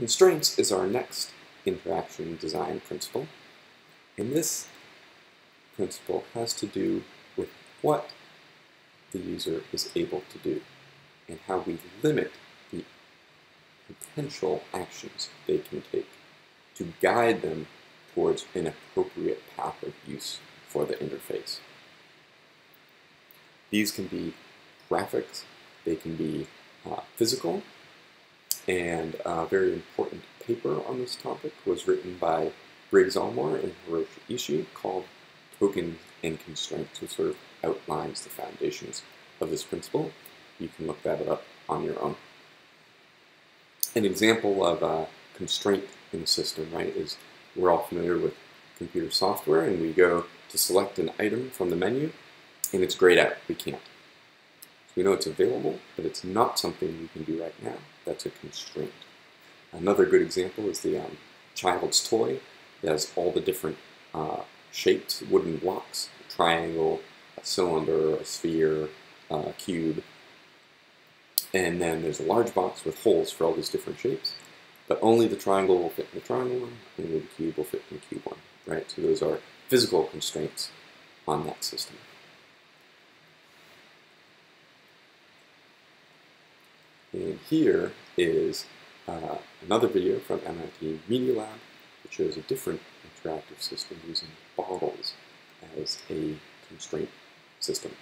Constraints is our next interaction design principle, and this principle has to do with what the user is able to do and how we limit the potential actions they can take to guide them towards an appropriate path of use for the interface. These can be graphics, they can be uh, physical, and a very important paper on this topic was written by Brygg Ullmer and Hiroshi Ishii called Tokens and Constraints, which sort of outlines the foundations of this principle. You can look that up on your own. An example of a constraint in the system, right, is we're all familiar with computer software and we go to select an item from the menu and it's grayed out. We can't. We know it's available, but it's not something we can do right now. That's a constraint. Another good example is the um, child's toy. It has all the different uh, shapes, wooden blocks, a triangle, a cylinder, a sphere, a cube. And then there's a large box with holes for all these different shapes, but only the triangle will fit in the triangle one, only the cube will fit in the cube one, right? So those are physical constraints on that system. And here is uh, another video from MIT Media Lab, which shows a different interactive system using bottles as a constraint system.